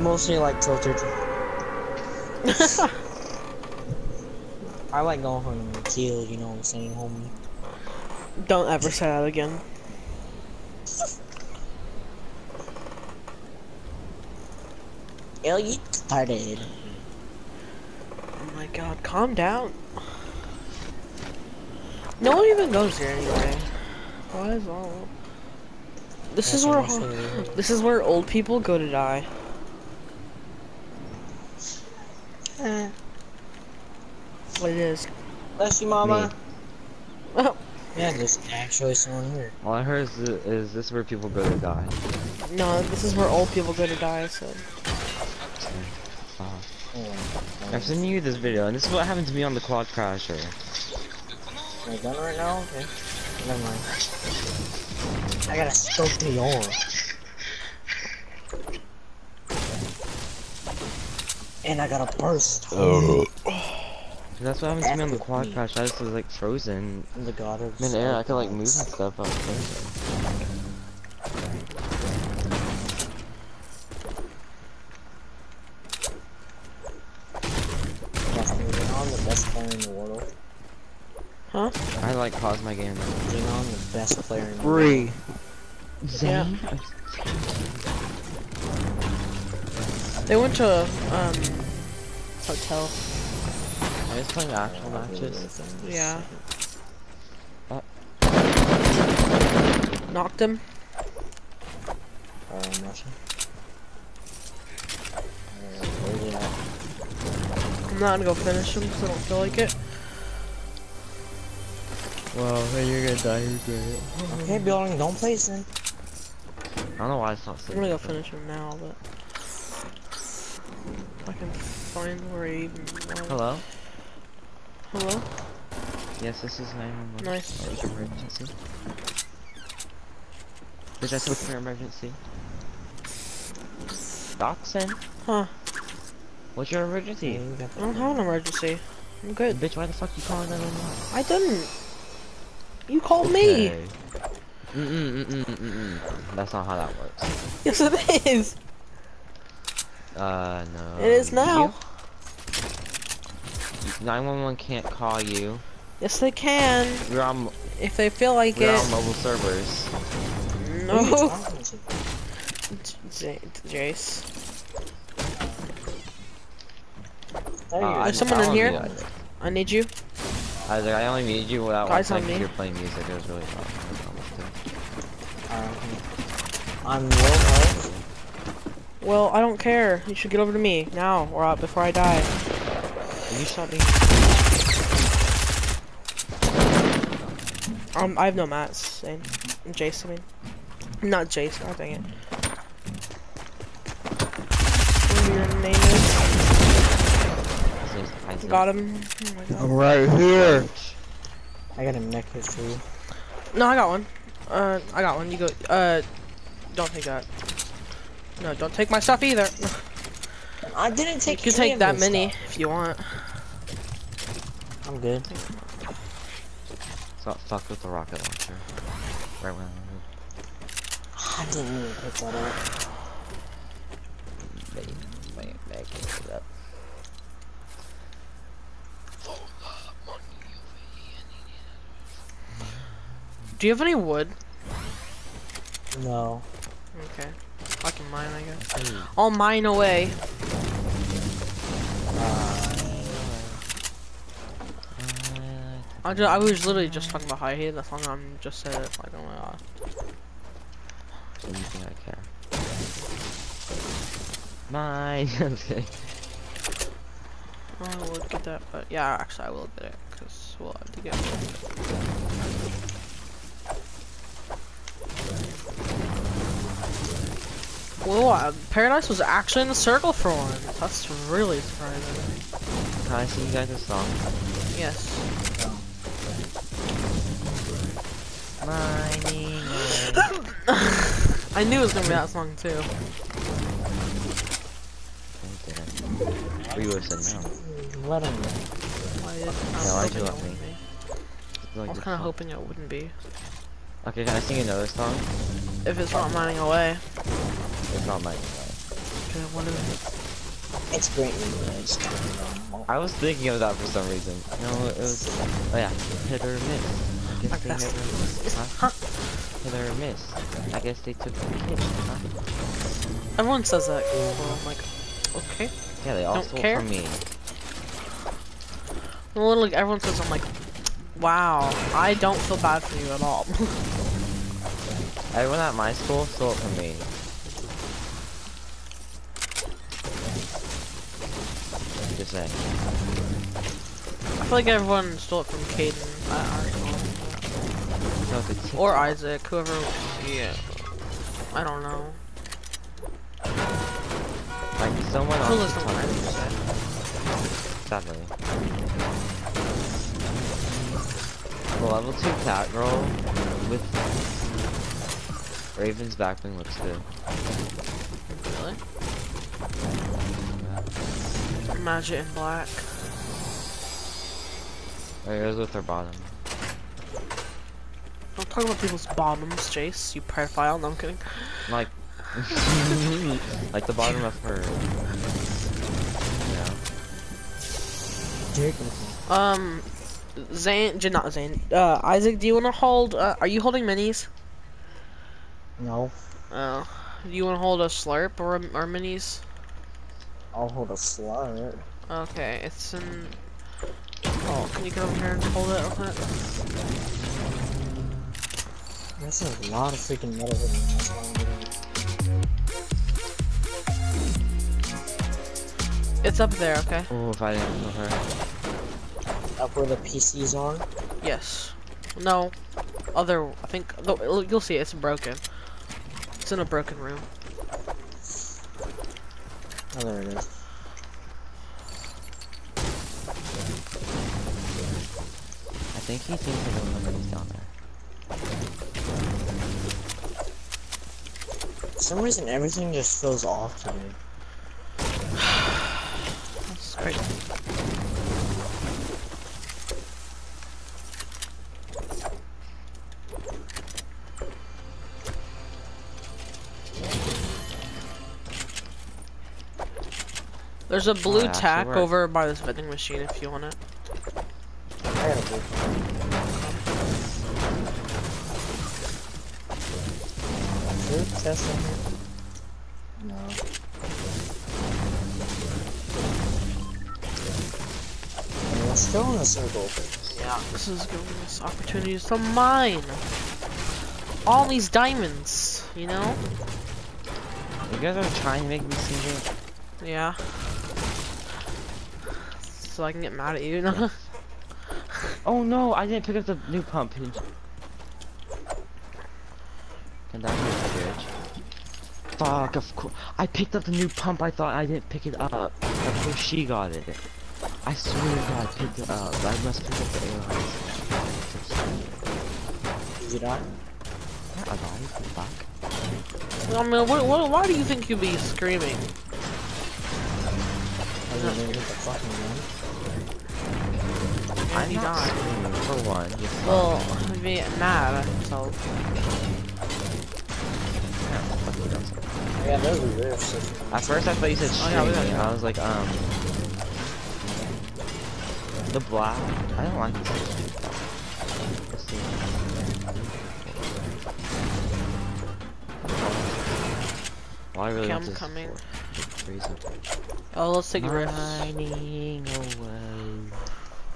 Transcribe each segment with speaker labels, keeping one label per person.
Speaker 1: I'm mostly like tilted. I like going home and kill, you know what I'm saying, homie.
Speaker 2: Don't ever say that again.
Speaker 1: Hell, you started.
Speaker 2: Oh my god, calm down. No one even goes here anyway. Why is all? This is where this is where old people go to die.
Speaker 1: Eh.
Speaker 2: It is.
Speaker 1: Bless you, mama.
Speaker 2: Oh,
Speaker 1: Yeah, there's actually someone here.
Speaker 3: All I heard is, th- is this where people go to die.
Speaker 2: no, this is where old people go to die. So
Speaker 3: Uh, I've seen you this video, and this is what happened to me on the quad crasher.
Speaker 1: Am I done right now? Okay. Never mind. I gotta scope the arm. And I got a burst.
Speaker 3: Oh. that's what happened to me on the quad
Speaker 1: Epic.
Speaker 3: crash. I just was like frozen.
Speaker 1: I'm the god of
Speaker 3: I'm air, I could like move and stuff. I was frozen. My game.
Speaker 1: You know, the best player in the world.
Speaker 2: Yeah. They went to um hotel.
Speaker 3: I was playing actual matches.
Speaker 2: Yeah. Knocked him.
Speaker 1: Russia. Where's he at?
Speaker 2: I'm not gonna go finish him because I don't feel like it.
Speaker 3: Well, hey, you're gonna die. You're great.
Speaker 1: Okay, building, don't place him.
Speaker 3: I don't know why it's not
Speaker 2: I'm gonna go finish him now, but if I can find where he even was.
Speaker 3: Hello?
Speaker 2: Hello.
Speaker 3: Yes, this is 911.
Speaker 2: Nice.
Speaker 3: Oh, what was your emergency? Did I say what's your emergency? Dachshund?
Speaker 2: Huh?
Speaker 3: What's your emergency?
Speaker 2: I don't have an emergency. I'm good.
Speaker 3: Bitch, why the fuck you calling 911?
Speaker 2: I didn't. You called me.
Speaker 3: Mm-mm, mm-mm, mm-mm. That's not how that works.
Speaker 2: Yes, it is.
Speaker 3: Uh, no.
Speaker 2: It is now.
Speaker 3: 911 can't call you.
Speaker 2: Yes, they can
Speaker 3: We're on,
Speaker 2: if they feel like
Speaker 3: we're on
Speaker 2: it.
Speaker 3: mobile servers.
Speaker 1: Who are you
Speaker 2: No. J Jace.
Speaker 3: Uh,
Speaker 1: go.
Speaker 2: There's someone in here?
Speaker 3: you, I did.
Speaker 2: I need you.
Speaker 3: I was like, I only muted you without
Speaker 2: Guys
Speaker 3: one
Speaker 2: on
Speaker 3: second
Speaker 2: me.
Speaker 3: you're playing music. It was really loud. I promise to.
Speaker 1: Alright. I'm low health.
Speaker 2: Well, I don't care. You should get over to me now, or uh, before I die.
Speaker 3: Can You shot me.
Speaker 2: Um, I have no mats. And Jace, I mean, not Jace. Oh dang it. Whatever your name is.
Speaker 3: His name's Tyson.
Speaker 2: Got him. Oh my god.
Speaker 3: right here.
Speaker 1: I got a mech history.
Speaker 2: No, I got one. Uh, I got one. You go. Uh, don't take that. No, don't take my stuff either.
Speaker 1: I didn't
Speaker 2: You
Speaker 1: take
Speaker 2: can take that many
Speaker 1: stuff.
Speaker 2: if you want.
Speaker 1: I'm good.
Speaker 3: So fuck with the rocket launcher. Right when I
Speaker 1: I didn't even pick that up.
Speaker 3: Wait, wait, wait, it up.
Speaker 2: Do you have any wood?
Speaker 1: No.
Speaker 2: Okay. I can mine, I guess. I'll mine away. I, ju I was literally just talking about how I hate that song. I'm just said it. Like, oh my god.
Speaker 3: So you think I care? Mine. I'm kidding.
Speaker 2: I would get that, but yeah, actually, I will get it because we'll have to get it. Whoa, uh, Paradise was actually in the circle for once. That's really surprising.
Speaker 3: Can I sing you guys a song?
Speaker 2: Yes.
Speaker 3: Mining.
Speaker 2: I knew it was gonna be that song too.
Speaker 3: We would have said no.
Speaker 1: Let him.
Speaker 2: Why did, I was
Speaker 3: Yeah, why'd you let me?
Speaker 2: wouldn't be.
Speaker 3: It's
Speaker 2: I was kind of hoping it wouldn't be.
Speaker 3: Okay, can I sing another song?
Speaker 2: If it's not mining away.
Speaker 3: It's not mine.
Speaker 2: Okay, what is it?
Speaker 1: It's great news.
Speaker 3: I was thinking of that for some reason. No, it was. Oh yeah, hit or miss. I guess
Speaker 2: Like
Speaker 3: they
Speaker 2: that's-
Speaker 3: never.
Speaker 2: it's-
Speaker 3: Huh?
Speaker 2: huh?
Speaker 3: Hit or miss. I guess they took the pitch. Huh?
Speaker 2: Everyone says that. Well, I'm like, okay.
Speaker 3: Yeah, they all
Speaker 2: Don't
Speaker 3: stole
Speaker 2: care.
Speaker 3: from me.
Speaker 2: Well, literally, everyone says I'm like, wow. I don't feel bad for you at all.
Speaker 3: Everyone at my school stole it from me. Saying.
Speaker 2: I feel like everyone stole it from Caden at our school.
Speaker 3: No, the tip-
Speaker 2: Or Isaac, whoever. Yeah. I don't know.
Speaker 3: Like someone
Speaker 2: Who
Speaker 3: on
Speaker 2: listens to what
Speaker 3: TikTok.
Speaker 2: Isaac say?
Speaker 3: Definitely. The level 2 cat girl with Raven's backbling looks good.
Speaker 2: Magic in black.
Speaker 3: Or yours with her bottom.
Speaker 2: Don't talk about people's bottoms, Jace. You pedophile. No, I'm kidding.
Speaker 3: Like, like the bottom of her. You know?
Speaker 1: Dick.
Speaker 2: Um, Zane, J- not Zane. Uh, Isaac, do you want to hold? Uh, are you holding minis?
Speaker 1: No,
Speaker 2: Oh, do you want to hold a slurp or a, or minis?
Speaker 1: I'll hold a slur.
Speaker 2: Okay, it's in. Oh, can you get over here and hold it real quick?
Speaker 1: That's a lot of freaking metal hitting. That's why I'm getting.
Speaker 2: It's up there. Okay.
Speaker 3: Oh, if I didn't know her.
Speaker 1: Up where the PCs are.
Speaker 2: Yes. No. Other. I think. though, You'll see. It's broken. It's in a broken room.
Speaker 1: Oh, there it is.
Speaker 3: I think he thinks that nobody's down there.
Speaker 1: For some reason, everything just feels off to me.
Speaker 2: There's a blue
Speaker 3: actually
Speaker 2: tack
Speaker 3: works.
Speaker 2: over by this vending machine if you want it.
Speaker 1: I gotta go. Food test in here? No. And we're still in a circle.
Speaker 2: Yeah, this is giving us opportunities to mine all these diamonds, you know?
Speaker 3: You guys are trying to make me sing it.
Speaker 2: Yeah. So I can get mad at you, you?
Speaker 3: Oh no, I didn't pick up the new pump. Can that be a bitch? Fuck, of course. I picked up the new pump, I thought I didn't pick it up. Of course she got it. I swear to god, I picked it up. I must pick up the airlines.
Speaker 1: Did you die?
Speaker 3: Not alive, fuck.
Speaker 2: I mean, what, what, why do you think you'd be screaming?
Speaker 1: I didn't even hit the fucking gun.
Speaker 2: And
Speaker 3: I'm
Speaker 2: he
Speaker 3: not
Speaker 2: died.
Speaker 3: for one. You
Speaker 2: Well, I'd be mad at himself.
Speaker 3: fuck you, that's-
Speaker 1: Yeah, those are riffs.
Speaker 3: At first I thought you said
Speaker 2: Oh, yeah, we
Speaker 3: streaming,
Speaker 2: got
Speaker 3: I was like, um... The black... I don't like this. Let's see. Well, I really
Speaker 2: Okay, I'm coming.
Speaker 3: for-
Speaker 2: Oh, let's take a risk.
Speaker 3: Mining away.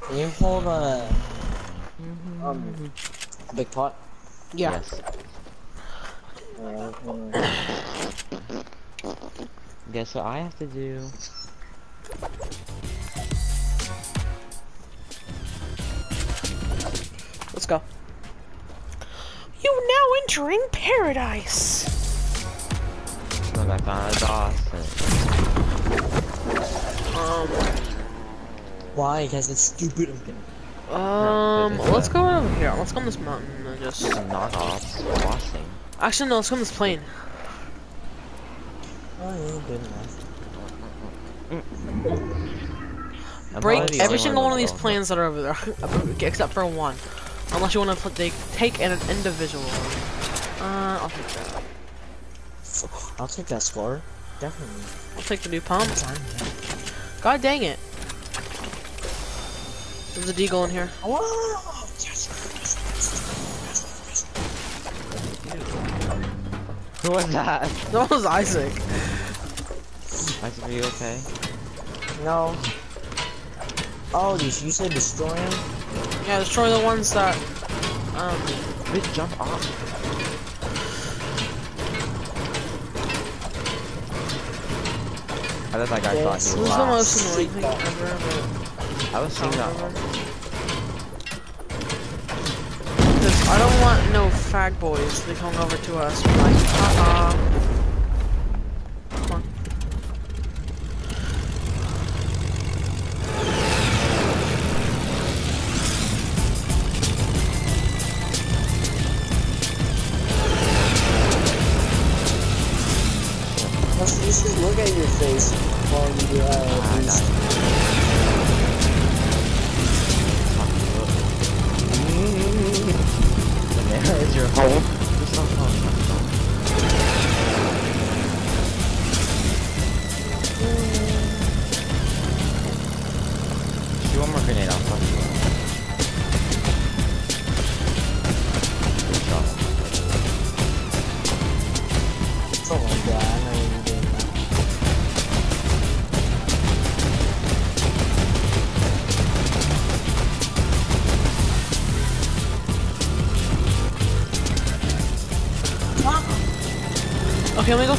Speaker 1: Can you hold a um big pot?
Speaker 2: Yeah.
Speaker 3: Yes.
Speaker 1: Yeah,
Speaker 3: Guess what I have to do?
Speaker 2: Let's go. You now entering paradise.
Speaker 3: Look, I found a Dawson.
Speaker 2: Um,
Speaker 1: Why? Because it's stupid. I'm kidding.
Speaker 2: Um,
Speaker 3: there's
Speaker 2: let's go over here. Let's go on this mountain and just.
Speaker 3: Some knockoffs crossing.
Speaker 2: Actually, no. Let's go on this plane.
Speaker 1: Oh, yeah, good enough.
Speaker 2: Break every single one of these
Speaker 3: the
Speaker 2: planes that are over there, except for one. Unless you want to they take an individual. Uh, I'll take that.
Speaker 1: I'll take that score. Definitely.
Speaker 2: I'll take the new pump.
Speaker 1: Time.
Speaker 2: God dang it. There's a deagle in here.
Speaker 1: Wow! Yes.
Speaker 3: Who was that?
Speaker 2: That was Isaac.
Speaker 3: Isaac, are you okay?
Speaker 1: No. Oh, you, you said destroy him?
Speaker 2: Yeah, destroy the ones that. Um,
Speaker 3: Bitch, jump off. I thought that guy thought
Speaker 1: Yes.
Speaker 3: he
Speaker 2: this
Speaker 3: was
Speaker 2: is the
Speaker 3: lost.
Speaker 2: most annoying thing ever.
Speaker 3: I was seeing that.
Speaker 2: Because I don't want no fag boys to be coming over to us. Like, uh-uh. Come on.
Speaker 1: You should look at your face while you uh, do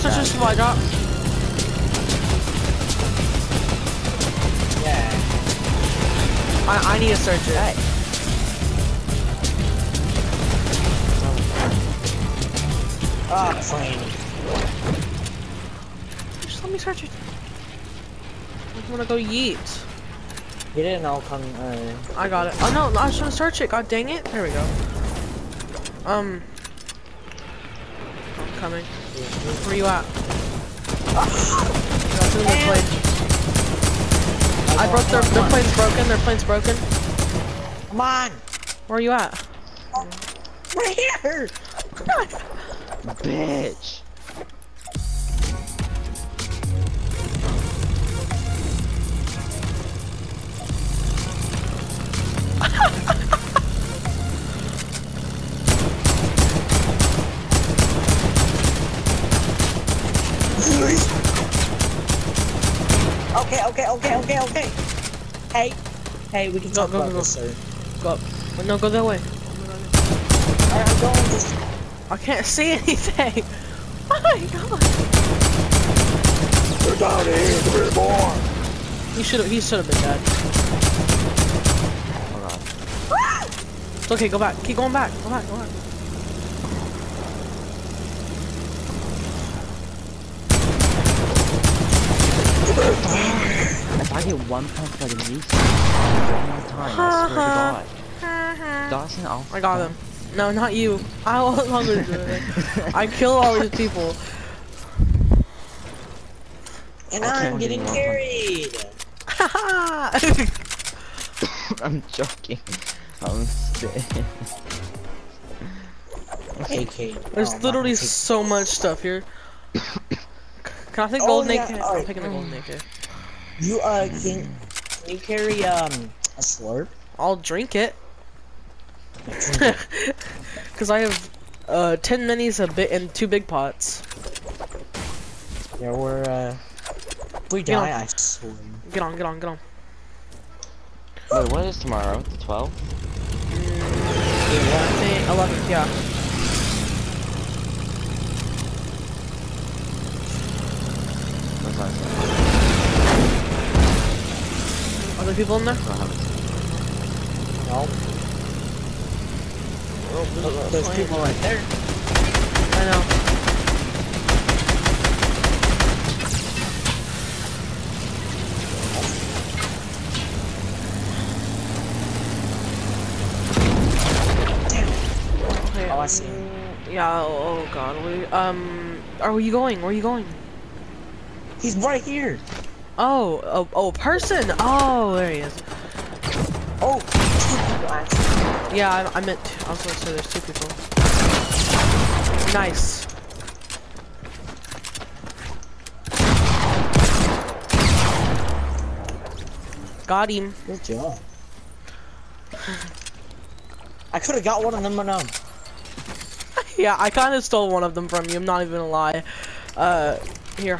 Speaker 2: Okay, let me go search this supply drop.
Speaker 1: Yeah.
Speaker 2: I, I need to search it.
Speaker 1: Ah, plane.
Speaker 2: Just let me search it. I wanna go yeet.
Speaker 1: Get it and I'll come, uh...
Speaker 2: I got it. Oh no, I to search it. God dang it. There we go. Um. I'm coming. Where you at? Plane. I broke their, their plane's broken. Their plane's broken.
Speaker 1: Come on!
Speaker 2: Where are you at?
Speaker 1: Right here!
Speaker 3: Bitch!
Speaker 1: Hey, we can
Speaker 2: Go,
Speaker 1: talk
Speaker 2: go,
Speaker 1: about
Speaker 2: go,
Speaker 1: this, sir.
Speaker 2: Go up. Wait, No, go that way.
Speaker 1: Alright, I'm going this.
Speaker 2: I can't see anything. Oh my god.
Speaker 1: We're down here, three more.
Speaker 2: He should have. He should have been dead.
Speaker 3: Oh god.
Speaker 2: It's okay. Go back. Keep going back. Go back. Go back.
Speaker 3: If I get one punch by the knee, one more time, I swear to God. Dawson, I'll
Speaker 2: I got him. No, not you. I want longer do it. I kill all these people.
Speaker 1: And
Speaker 3: Okay.
Speaker 1: I'm getting carried.
Speaker 3: I'm joking. I'm spitting.
Speaker 1: AK.
Speaker 2: There's
Speaker 1: Oh,
Speaker 2: literally so much stuff here. Can I take
Speaker 1: Oh,
Speaker 2: golden
Speaker 1: yeah,
Speaker 2: AK? I'm taking the golden AK.
Speaker 1: You uh can, can you carry um a slurp?
Speaker 2: I'll drink it. Cause I have uh 10 minis a bit and two big pots.
Speaker 1: Yeah, we're uh. If we
Speaker 2: Get on.
Speaker 1: I swear.
Speaker 2: Get on, get on, get on.
Speaker 3: Wait, what is tomorrow? The 12th?
Speaker 2: May 11th, yeah.
Speaker 3: That's
Speaker 2: are people in there?
Speaker 1: No.
Speaker 2: Well,
Speaker 1: there's plane. people right there.
Speaker 2: I know.
Speaker 1: Damn. Oh,
Speaker 2: yeah, oh, oh god, we, um, are you going? Where are you going?
Speaker 1: He's right here!
Speaker 2: Oh. Oh. Oh. Person. Oh. There he is.
Speaker 1: Oh.
Speaker 2: Yeah. I, I meant. I was gonna say there's two people. Nice. Got him.
Speaker 1: Good job. I could have got one of them, but no.
Speaker 2: Yeah, I kind of stole one of them from you. I'm not even gonna lie. Uh, here.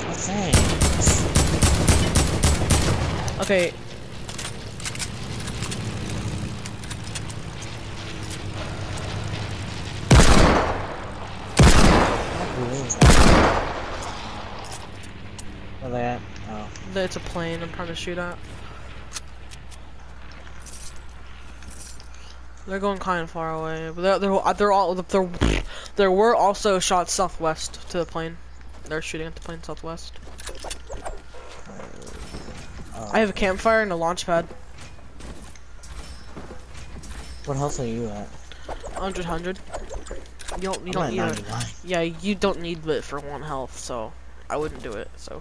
Speaker 1: Oh, thanks.
Speaker 2: Okay.
Speaker 1: What blue is that? Where they at? Oh.
Speaker 2: It's a plane I'm trying to shoot at. They're going kind of far away, but they're they're uh, they're all they're, there were also shots southwest to the plane. They're shooting at the plane southwest.
Speaker 1: Oh.
Speaker 2: I have a campfire and a launch pad.
Speaker 1: What health are you at?
Speaker 2: 100, 100. You don't you
Speaker 1: I'm
Speaker 2: don't need it.
Speaker 1: 99.
Speaker 2: Yeah, you don't need it for one health, so I wouldn't do it. So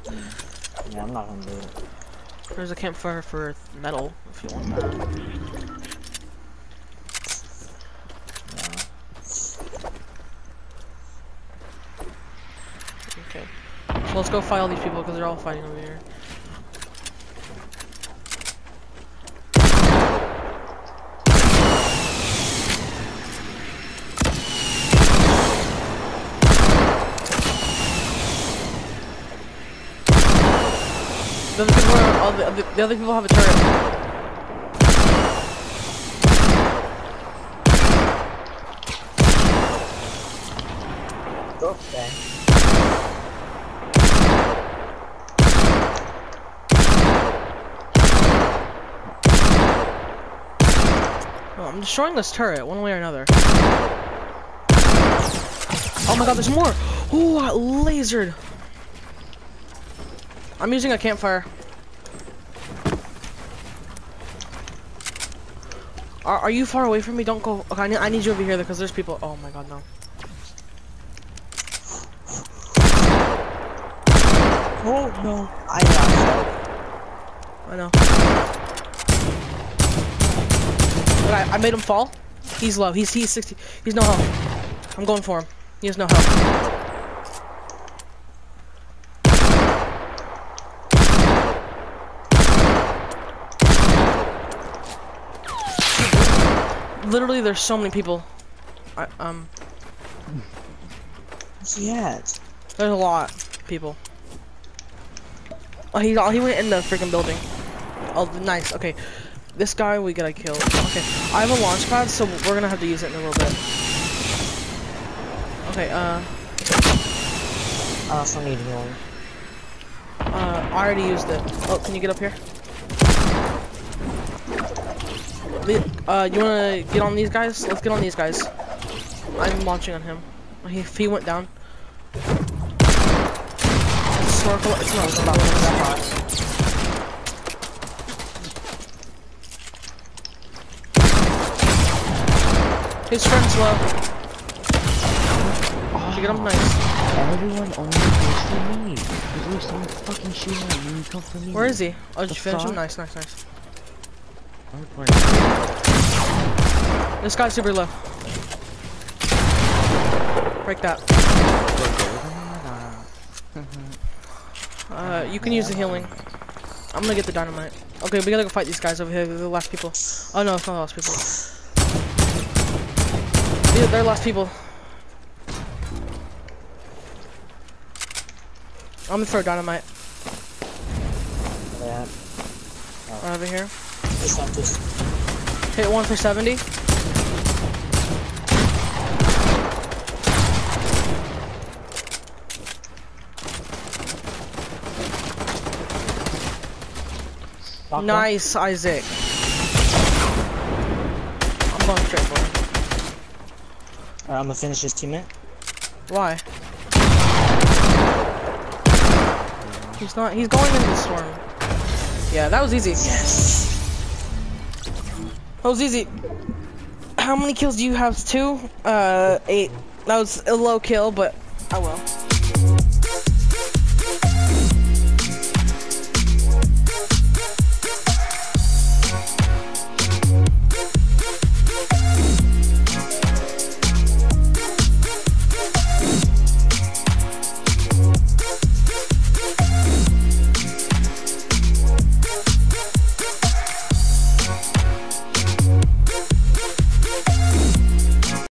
Speaker 1: Yeah, I'm not gonna do it.
Speaker 2: there's a campfire for metal if you want that.
Speaker 1: No.
Speaker 2: Okay. So let's go fight all these people because they're all fighting over here. The other people are, all the, the other people have a turret.
Speaker 1: Okay.
Speaker 2: Oh, I'm destroying this turret one way or another. Oh my god, there's more! Ooh, I lasered! I'm using a campfire. Are, are you far away from me? Don't go. Okay, I need, I need you over here because there's people. Oh my god, no.
Speaker 1: Oh no. I got
Speaker 2: I know. Okay, I made him fall. He's low. He's he's 60. He's no help. I'm going for him. He has no health. Literally, there's so many people. I, um,
Speaker 1: Where's he at?
Speaker 2: there's a lot of people. Oh, he oh, he went in the freaking building. Oh, nice. Okay, this guy we gotta kill. Okay, I have a launch pad, so we're gonna have to use it in a little bit. Okay, uh,
Speaker 1: I also need healing.
Speaker 2: uh, I already used it. Oh, can you get up here? The- Uh, you wanna get on these guys? Let's get on these guys. I'm launching on him. He, he went down. Snorkel. It's not, it's not that hot. His friend's low. Did you get him? Nice.
Speaker 3: Everyone only goes for me. There's someone fucking shooting at me. You come for me.
Speaker 2: Where is he? Oh, did
Speaker 3: The
Speaker 2: you finish him? Nice, nice, nice. This guy's super low. Break that. Uh, you can use the healing. I'm gonna get the dynamite. Okay, we gotta go fight these guys over here. They're the last people. Oh no, it's not the last people. They're, they're last people. I'm gonna throw dynamite
Speaker 1: at?
Speaker 2: right over here.
Speaker 1: This one, this.
Speaker 2: Hit one for 70.
Speaker 1: Knock one.
Speaker 2: Nice, Isaac. I'm going straight for him.
Speaker 1: Alright, I'm gonna finish this teammate.
Speaker 2: Why? He's not. He's going into the storm. Yeah, that was easy.
Speaker 1: Yes.
Speaker 2: Was easy. how many kills do you have? Two? Uh, eight. That was a low kill, but oh well.